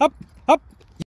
Up.